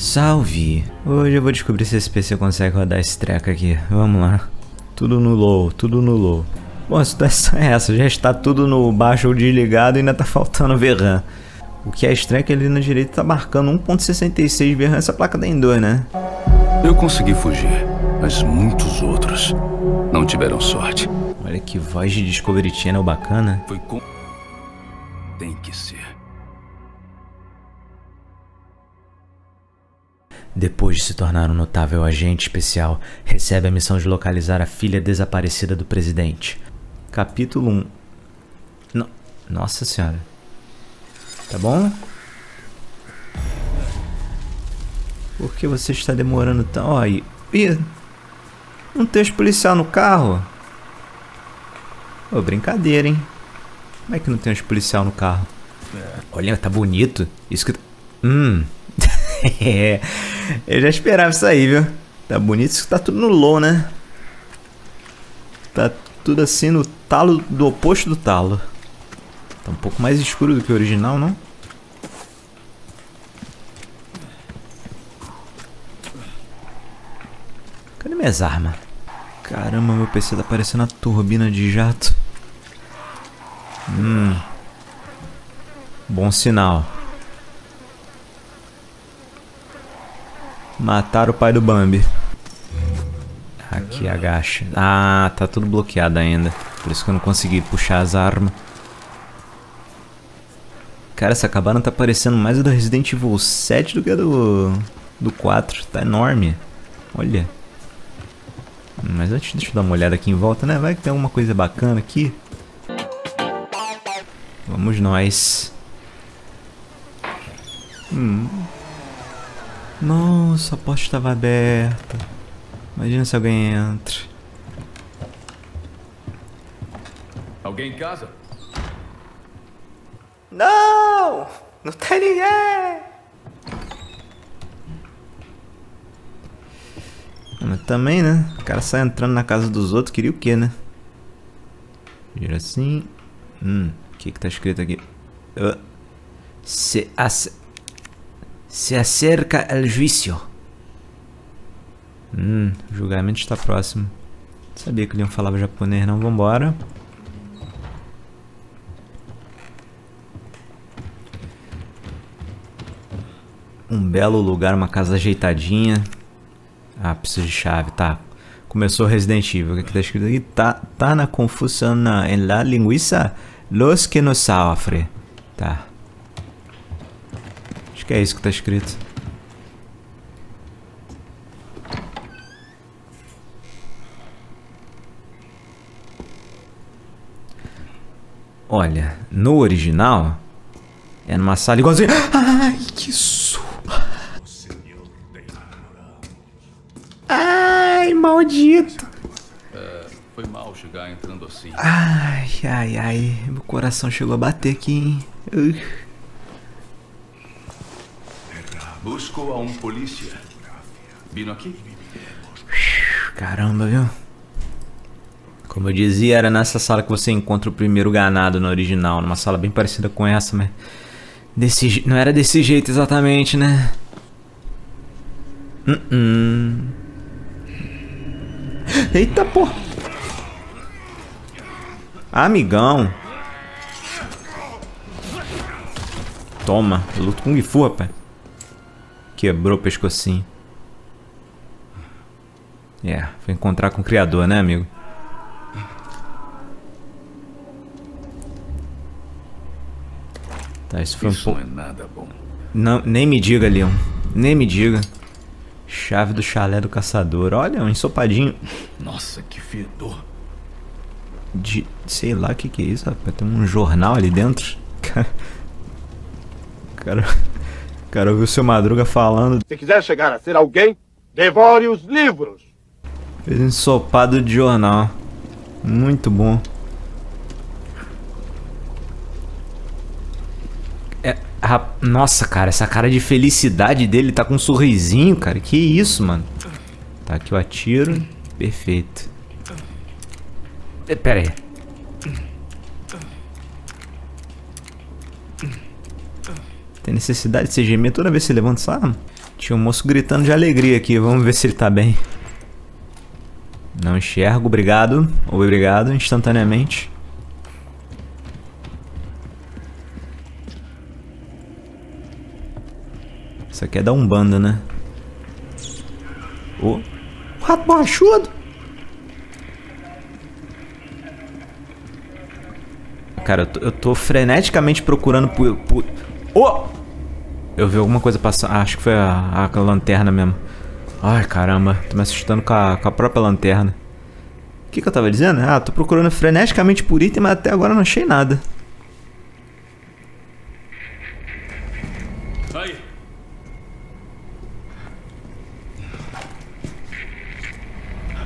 Salve! Hoje eu vou descobrir se esse PC consegue rodar esse treco aqui. Vamos lá. Tudo no low, tudo no low. Bom, a situação é essa, já está tudo no baixo ou desligado e ainda tá faltando VRAM. O que é estranho é que ali na direita tá marcando 1.66 VRAM, essa placa tem dois, né? Eu consegui fugir, mas muitos outros não tiveram sorte. Olha que voz de Discovery Channel bacana. Foi com... Tem que ser. Depois de se tornar um notável agente especial, recebe a missão de localizar a filha desaparecida do presidente. Capítulo 1 no... Nossa senhora. Tá bom? Por que você está demorando tão... Ó, aí. Ih, não tem os policial no carro? Ô, brincadeira, hein? Como é que não tem os policial no carro? Olha, tá bonito. Isso que... Hum... é, eu já esperava isso aí, viu? Tá bonito, isso tá tudo no low, né? Tá tudo assim no talo do oposto do talo. Tá um pouco mais escuro do que o original, não? Cadê minhas armas? Caramba, meu PC tá parecendo uma turbina de jato. Hum. Bom sinal. Mataram o pai do Bambi. Aqui agacha. Ah, tá tudo bloqueado ainda. Por isso que eu não consegui puxar as armas. Cara, essa cabana tá parecendo mais a do Resident Evil 7 do que a do, do 4. Tá enorme. Olha. Mas antes deixa eu dar uma olhada aqui em volta, né? Vai que tem alguma coisa bacana aqui. Vamos nós. Hum. Nossa, a porta estava aberta. Imagina se alguém entra. Alguém em casa? Não! Não tem ninguém! Mas também, né? O cara sai entrando na casa dos outros, queria o quê, né? Gira assim. Hum, o que que tá escrito aqui? Uh, se, ac se acerca el juicio. Hum, o julgamento está próximo. Sabia que ele não falava japonês, não. Vambora. Um belo lugar, uma casa ajeitadinha. Ah, preciso de chave, tá. Começou Resident Evil. O que, que tá escrito aqui? Tá, tá na confusão na, en la linguiça los que nos sofre. Tá. Que é isso que tá escrito. Olha, no original é numa sala igualzinha. Ai, que su... Ai, maldito. É, foi mal chegar entrando assim. Ai, ai, ai. Meu coração chegou a bater aqui, hein? Busco a um polícia. Vindo aqui? Caramba, viu? Como eu dizia, era nessa sala que você encontra o primeiro ganado no original. Numa sala bem parecida com essa, mas... Desse, não era desse jeito exatamente, né? Uh -uh. Eita, pô! Amigão! Toma, eu luto com Kung Fu, rapaz. Quebrou o pescocinho. É, foi encontrar com o criador, né, amigo? Tá, isso foi um pouco. não é nada bom. Não, nem me diga, Leon. Nem me diga. Chave do chalé do caçador. Olha, um ensopadinho Nossa, que fedor. de. Sei lá o que, que é isso, rapaz. Tem um jornal ali dentro. Cara. Cara. Cara, ouviu o seu Madruga falando. Se quiser chegar a ser alguém, devore os livros. Fez um ensopado de jornal. Muito bom. É, rap- Nossa, cara, essa cara de felicidade dele tá com um sorrisinho, cara. Que isso, mano. Tá aqui eu atiro. Perfeito. Eh, Pera aí. Tem necessidade de você gemer toda vez que você levanta essa arma? Tinha um moço gritando de alegria aqui. Vamos ver se ele tá bem. Não enxergo. Obrigado. Obrigado. Instantaneamente. Isso aqui é da Umbanda, né? O oh. rato borrachudo. Cara, eu tô, eu tô freneticamente procurando por... por... Oh! Eu vi alguma coisa passando. Ah, acho que foi a, a, lanterna mesmo. Ai, caramba. Tô me assustando com a, com a própria lanterna. O que, que eu tava dizendo? Ah, tô procurando freneticamente por item, mas até agora não achei nada.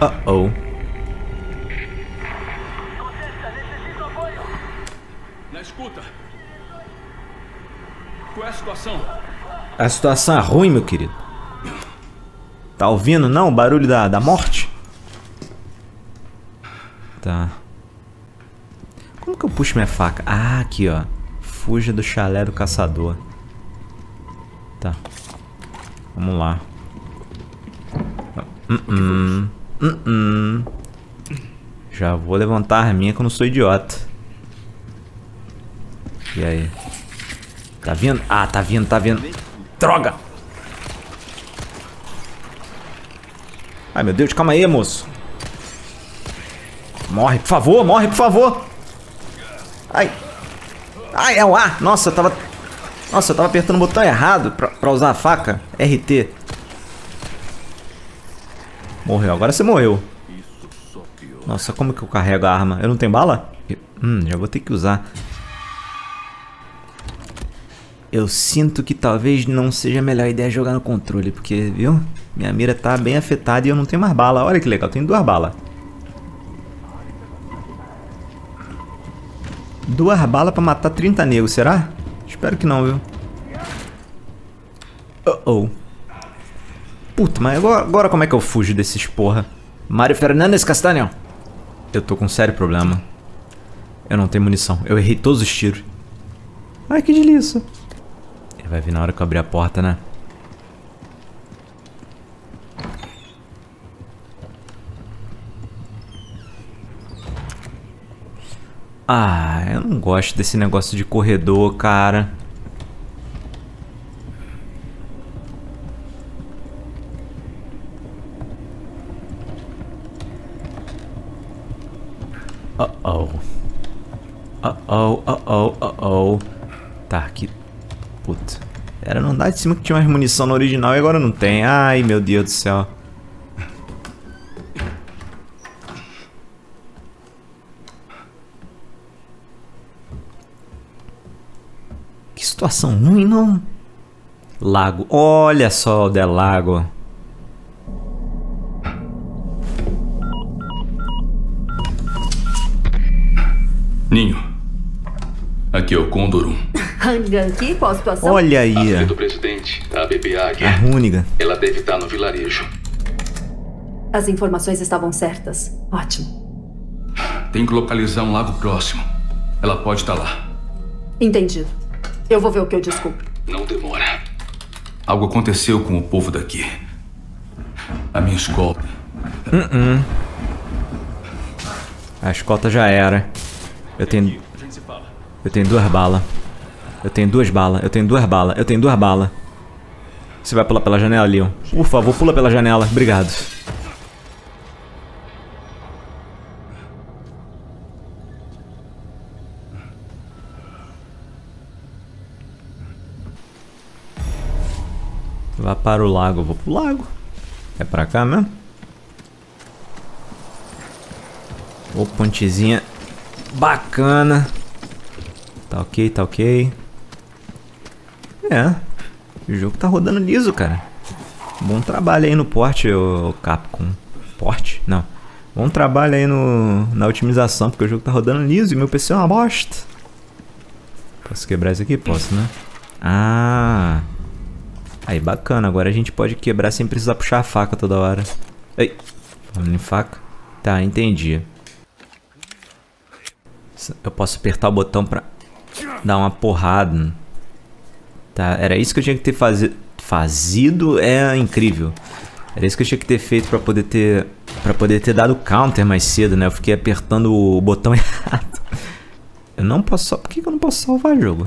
Uh-oh. Na escuta. Qual é a situação? A situação é ruim, meu querido. Tá ouvindo, não? O barulho da, da morte? Tá. Como que eu puxo minha faca? Ah, aqui, ó. Fuja do chalé do caçador. Tá. Vamos lá. Uh -uh. Uh Já vou levantar a minha que eu não sou idiota. E aí? Tá vindo? Ah, tá vindo, tá vindo. Droga! Ai, meu Deus, calma aí, moço. Morre, por favor, morre, por favor. Ai. Ai, é o A. Nossa, eu tava... Nossa, eu tava apertando o botão errado pra, pra usar a faca. RT. Morreu, agora você morreu. Nossa, como que eu carrego a arma? Eu não tenho bala? Hum, já vou ter que usar. Eu sinto que talvez não seja a melhor ideia jogar no controle, porque, viu? Minha mira tá bem afetada e eu não tenho mais bala. Olha que legal, tenho duas balas. Duas balas pra matar 30 negros, será? Espero que não, viu? Uh oh. Puta, mas agora, agora como é que eu fujo desses porra? Mário Fernandes Castanho. Eu tô com um sério problema. Eu não tenho munição. Eu errei todos os tiros. Ai, que delícia. Vai vir na hora que eu abrir a porta, né? Ah, eu não gosto desse negócio de corredor, cara. Uh-oh. Uh-oh, uh-oh, uh-oh. Tá, aqui Era no andar de cima que tinha mais munição no original e agora não tem. Ai, meu Deus do céu. Que situação ruim, não? Lago. Olha só o Del Lago. Ninho. Aqui é o Condor 1. Aqui, qual a situação? Olha aí. A do presidente, a bebê Águia. A. Ela deve estar no vilarejo. As informações estavam certas. Ótimo. Tem que localizar um lago próximo. Ela pode estar lá. Entendido. Eu vou ver o que eu descubro. Não demora. Algo aconteceu com o povo daqui. A minha escolta. Uh -uh. A escolta já era. Eu tenho. Eu tenho duas balas. Eu tenho duas balas, eu tenho duas balas, eu tenho duas balas. Você vai pular pela janela, Leon? Por favor, pula pela janela. Obrigado. Vá para o lago. vou pro lago. É pra cá mesmo? Ô, pontezinha bacana. Tá ok, tá ok. É. O jogo tá rodando liso, cara. Bom trabalho aí no porte, o Capcom. Porte? Não. Bom trabalho aí no, na otimização, porque o jogo tá rodando liso e meu PC é uma bosta. Posso quebrar isso aqui? Posso, né? Ah. Aí, bacana. Agora a gente pode quebrar sem precisar puxar a faca toda hora. Ei. Falando em faca. Tá, entendi. Eu posso apertar o botão pra dar uma porrada. Tá, era isso que eu tinha que ter fazer, fazido é incrível. Era isso que eu tinha que ter feito pra poder ter para poder ter dado counter mais cedo, né? Eu fiquei apertando o botão errado. Eu não posso... Por que eu não posso salvar o jogo?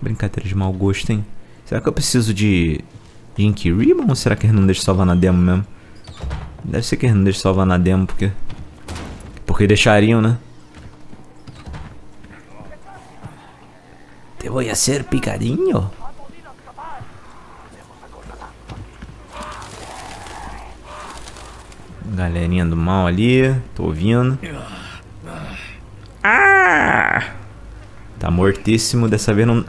Brincadeira de mau gosto, hein? Será que eu preciso de... de Ink Ribbon ou será que ele não deixa salvar na demo mesmo? Deve ser que ele não deixa salvar na demo, porque... Porque deixariam, né? Te voy a ser picadinho? Galerinha do mal ali, tô ouvindo. Ah! Tá mortíssimo, dessa vez não...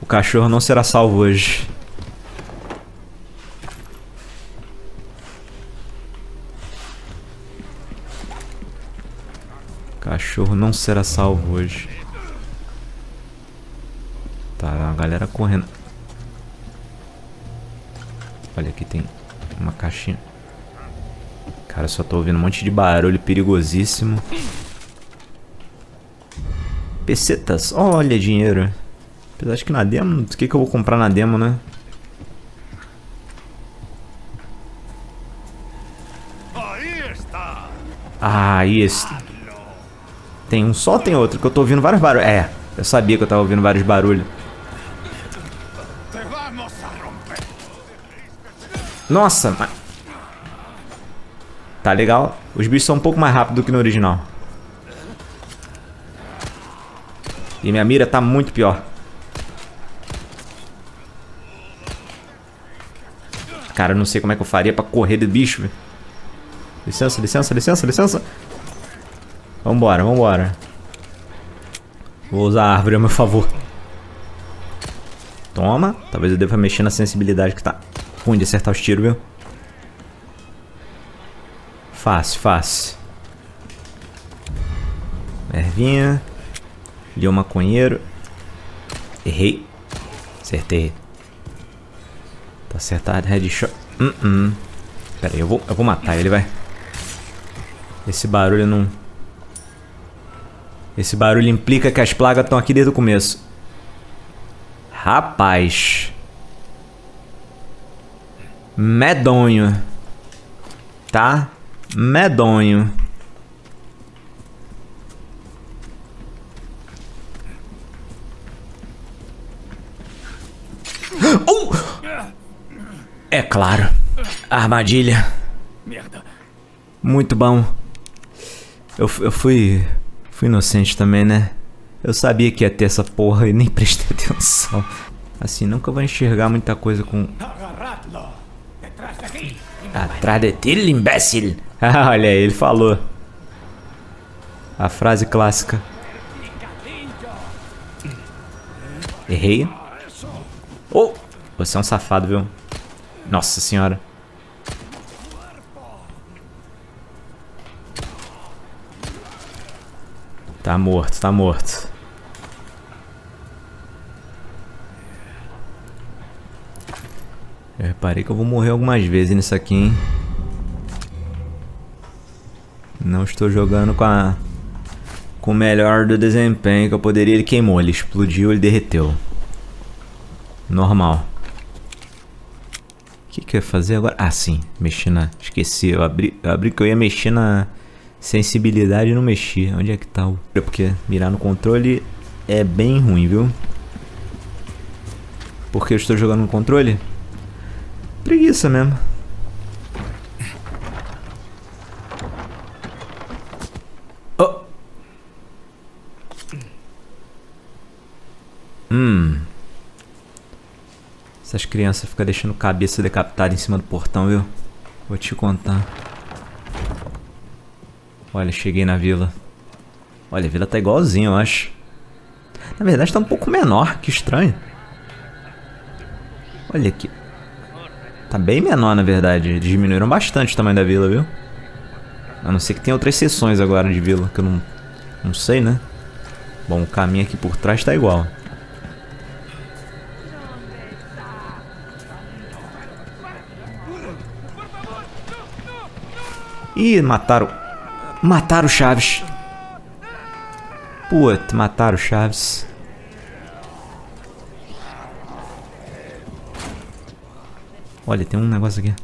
o cachorro não será salvo hoje. O cachorro não será salvo hoje. Tá, a galera correndo. Olha, aqui tem uma caixinha. Cara, só tô ouvindo um monte de barulho perigosíssimo. Pesetas. Olha, dinheiro. Apesar de que na demo... O que, que eu vou comprar na demo, né? Ah, isso. Tem um só tem outro? Que eu tô ouvindo vários barulhos. É, eu sabia que eu tava ouvindo vários barulhos. Nossa, mas... Tá legal. Os bichos são um pouco mais rápidos do que no original. E minha mira tá muito pior. Cara, eu não sei como é que eu faria pra correr do bicho, velho. Licença, licença, licença, licença. Vambora, vambora. Vou usar a árvore a meu favor. Toma. Talvez eu deva mexer na sensibilidade que tá ruim de acertar os tiros, viu? Fácil, fácil. Ervinha. Liu maconheiro. Errei. Acertei. Tá acertado. Headshot. Uh -uh. Pera aí, eu vou, eu vou matar ele, vai. Esse barulho não... Esse barulho implica que as plagas estão aqui desde o começo. Rapaz. Medonho. Tá? medonho. Oh! É claro. Armadilha. Muito bom. Eu, eu fui. Fui inocente também, né? Eu sabia que ia ter essa porra e nem prestei atenção. Assim, nunca vou enxergar muita coisa com. Atrás de ti, imbécil. Olha aí, ele falou. A frase clássica. Errei. Oh! Você é um safado, viu? Nossa senhora. Tá morto, tá morto. Eu reparei que eu vou morrer algumas vezes nisso aqui, hein? Não estou jogando com a... Com o melhor do desempenho que eu poderia. Ele queimou, ele explodiu, ele derreteu. Normal. O que, que eu ia fazer agora? Ah, sim. Mexer na... Esqueci. Eu abri, eu abri que eu ia mexer na sensibilidade e não mexi. Onde é que tá o... Porque mirar no controle é bem ruim, viu? Porque eu estou jogando no controle? Preguiça mesmo. Oh. Hum. Essas crianças ficam deixando cabeça decapitada em cima do portão, viu? Vou te contar. Olha, cheguei na vila. Olha, a vila tá igualzinha, eu acho. Na verdade tá um pouco menor, que estranho. Olha aqui. Tá bem menor, na verdade. Diminuíram bastante o tamanho da vila, viu? A não ser que tem outras seções agora de vila, que eu não, não sei, né? Bom, o caminho aqui por trás tá igual. Ih, mataram... Mataram o Chaves. Puta, mataram o Chaves. Olha, tem um negócio aqui.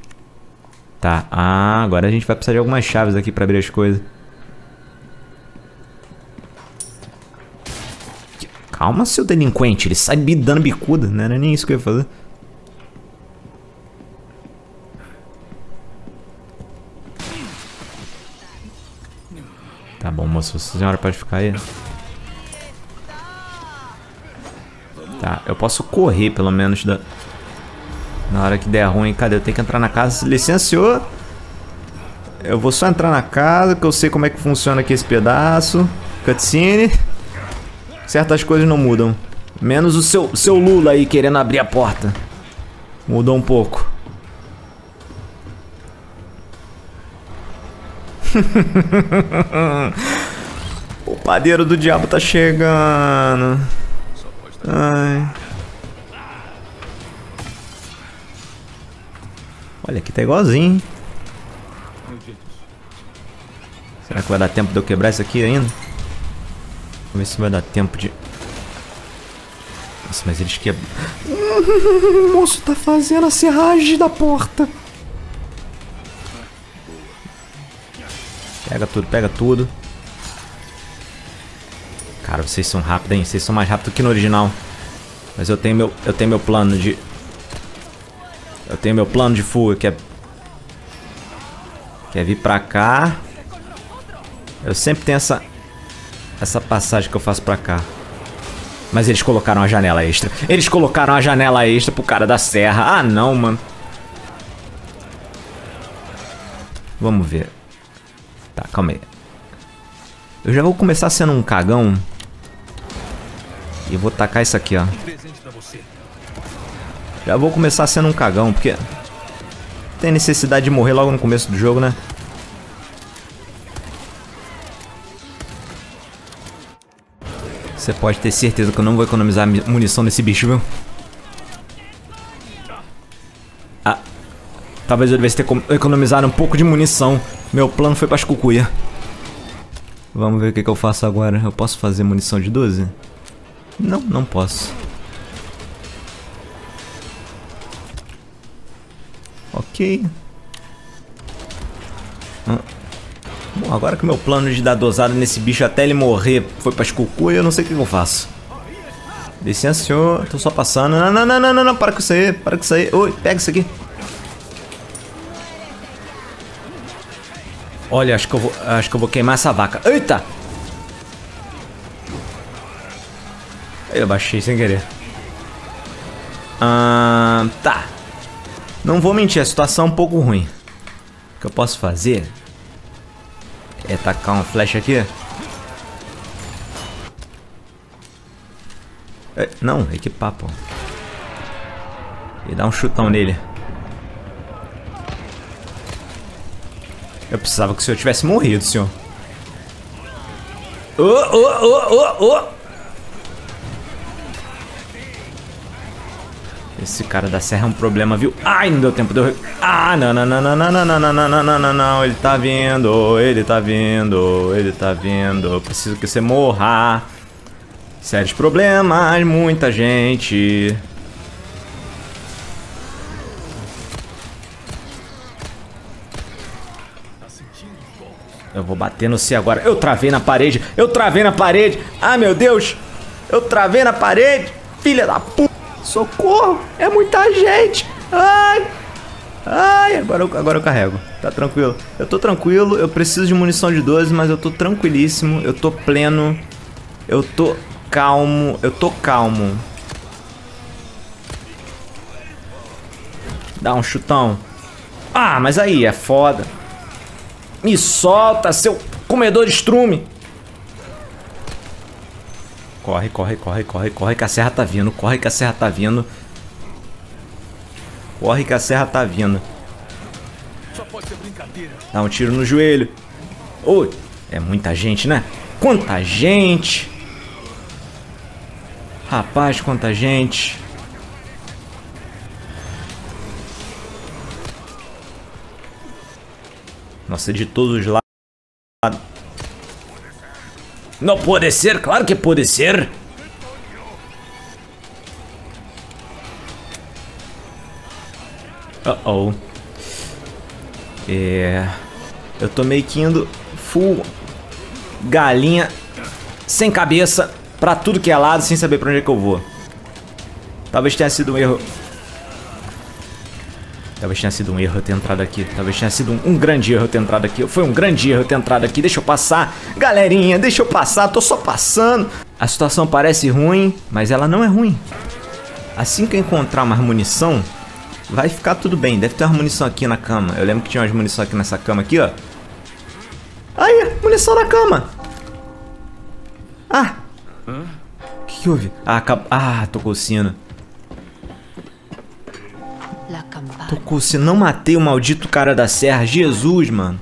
Tá. Ah, agora a gente vai precisar de algumas chaves aqui pra abrir as coisas. Calma, seu delinquente. Ele sai dando bicuda. Não era nem isso que eu ia fazer. Tá bom, moço. A senhora pode ficar aí. Tá, eu posso correr pelo menos da... Na hora que der ruim. Cadê? Eu tenho que entrar na casa. Senhor. Eu vou só entrar na casa, que eu sei como é que funciona aqui esse pedaço. Cutscene. Certas coisas não mudam. Menos o seu, seu Lula aí querendo abrir a porta. Mudou um pouco. o padeiro do diabo tá chegando. Ai. Olha, aqui tá igualzinho. Será que vai dar tempo de eu quebrar isso aqui ainda? Vamos ver se vai dar tempo de... Nossa, mas eles quebram... o moço tá fazendo a serragem da porta. Pega tudo, pega tudo. Cara, vocês são rápidos, hein? Vocês são mais rápidos que no original. Mas eu tenho meu, eu tenho meu plano de... Eu tenho meu plano de fuga, que é... Que é vir pra cá. Eu sempre tenho essa... Essa passagem que eu faço pra cá. Mas eles colocaram a janela extra. Eles colocaram a janela extra pro cara da serra. Ah, não, mano. Vamos ver. Tá, calma aí. Eu já vou começar sendo um cagão. E vou tacar isso aqui, ó. Já vou começar sendo um cagão, porque... Tem necessidade de morrer logo no começo do jogo, né? Você pode ter certeza que eu não vou economizar munição nesse bicho, viu? Ah. Talvez eu devesse ter economizado um pouco de munição. Meu plano foi pra escucuia. Vamos ver o que, que eu faço agora. Eu posso fazer munição de 12? Não, não posso. Ok. Ah. Bom, agora que meu plano de dar dosada nesse bicho até ele morrer foi pra escucu, eu não sei o que eu faço. Licença, senhor. Tô só passando. Não, não, não, não, não, não. Para com isso aí. Para com isso aí. Oi, pega isso aqui. Olha, acho que eu vou, acho que eu vou queimar essa vaca. Eita! Eu baixei sem querer. Ah, tá. Não vou mentir, a situação é um pouco ruim. O que eu posso fazer é tacar uma flecha aqui. É, não, equipar, pô. E dar um chutão nele. Eu precisava que o senhor tivesse morrido, senhor. Ô, ô, ô, ô, ô! Esse cara da serra é um problema, viu? Ai, não deu tempo de eu... Ah, não, não, não, não, não, não, não, não, não, não, não, não, ele tá vindo, ele tá vindo, ele tá vindo. Preciso que você morra. Sérios problemas, muita gente. Eu vou bater no C agora. Eu travei na parede. Eu travei na parede. Ah, meu Deus. Eu travei na parede. Filha da puta. Socorro. É muita gente. Ai. Ai, agora eu, agora eu carrego. Tá tranquilo. Eu tô tranquilo. Eu preciso de munição de 12, mas eu tô tranquilíssimo. Eu tô pleno. Eu tô calmo. Eu tô calmo. Dá um chutão. Ah, mas aí é foda. Me solta, seu comedor de estrume. Corre, corre, corre, corre, corre que a serra tá vindo. Corre que a serra tá vindo. Corre que a serra tá vindo. Dá um tiro no joelho. Oi, é muita gente, né? Quanta gente. Rapaz, quanta gente. Nossa, de todos os lados. Não pode ser, claro que pode ser. Uh oh. É. Eu tô meio que indo full galinha sem cabeça pra tudo que é lado sem saber pra onde é que eu vou. Talvez tenha sido um erro. Talvez tenha sido um erro eu ter entrado aqui. Talvez tenha sido um, um, grande erro eu ter entrado aqui. Foi um grande erro eu ter entrado aqui. Deixa eu passar. Galerinha, deixa eu passar. Tô só passando. A situação parece ruim, mas ela não é ruim. Assim que eu encontrar uma munição, vai ficar tudo bem. Deve ter uma munição aqui na cama. Eu lembro que tinha umas munição aqui nessa cama aqui, ó. Aí, munição na cama. Ah. O que, que houve? Ah, ah, tocou o sino. Tocou se não matei o maldito cara da serra. Jesus, mano.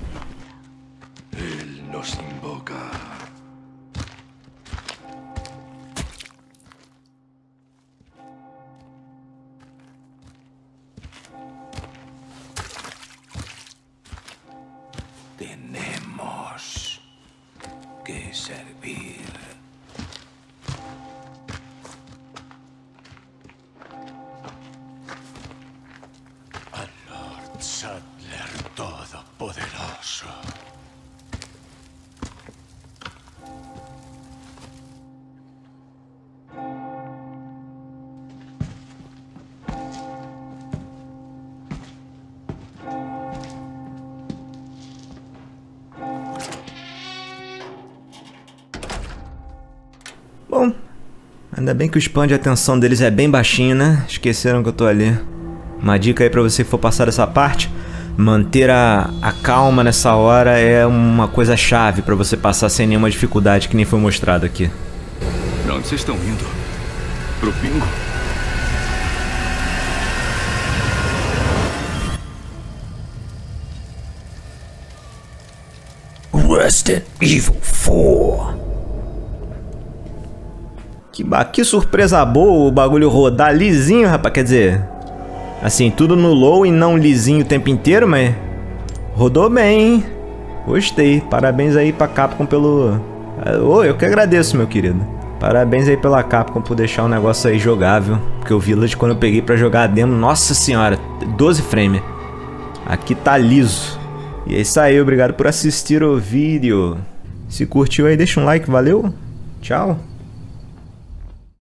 Todopoderoso. Bom, ainda bem que o span de atenção deles é bem baixinho, né? Esqueceram que eu tô ali. Uma dica aí pra você que for passar dessa parte manter a, a calma nessa hora é uma coisa chave para você passar sem nenhuma dificuldade, que nem foi mostrado aqui. Pra onde vocês estão indo? Pro bingo? Resident Evil 4. Que, que surpresa boa o bagulho rodar lisinho, rapaz. Quer dizer, Assim, tudo no low e não lisinho o tempo inteiro, mas rodou bem, hein? Gostei. Parabéns aí pra Capcom pelo... Oh, eu que agradeço, meu querido. Parabéns aí pela Capcom por deixar o negócio aí jogável. Porque o Village, quando eu peguei pra jogar a demo, nossa senhora, 12 frames. Aqui tá liso. E é isso aí, obrigado por assistir o vídeo. Se curtiu aí, deixa um like, valeu. Tchau.